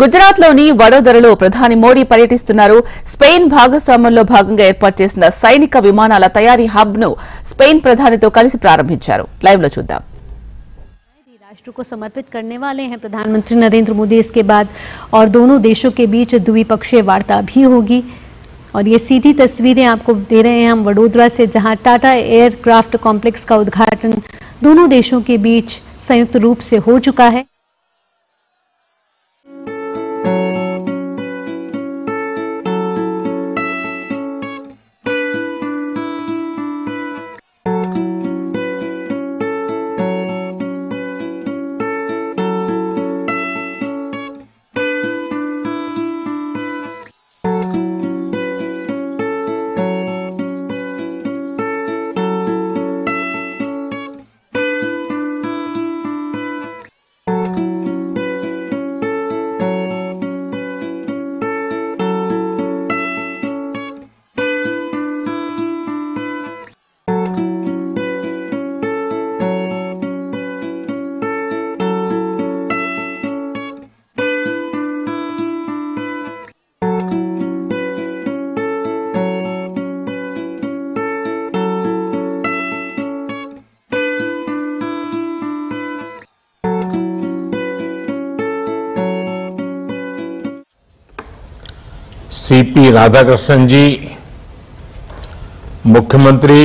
గుజరాత్ లోని వడోదరలో ప్రధాని మోడీ పర్యటిస్తున్నారు స్పెయిన్ భాగస్వామ్యంలో భాగంగా ఏర్పాటు చేసిన సైనిక విమానాల తయారీ హబ్ ను స్పెయిన్ ప్రధానితో కలిసి ప్రారంభించారు లైవ్ లో చూద్దాం राष्ट्र को समर्पित करने वाले हैं प्रधानमंत्री नरेंद्र मोदी इसके बाद और दोनों देशों के बीच द्विपक्षीय वार्ता भी होगी और ये सीधी तस्वीरें आपको दे रहे हैं हम वडोदरा से जहां टाटा एयरक्राफ्ट कॉम्प्लेक्स का उद्घाटन दोनों देशों के बीच संयुक्त रूप से हो चुका है सीपी राधाकृष्णन जी मुख्यमंत्री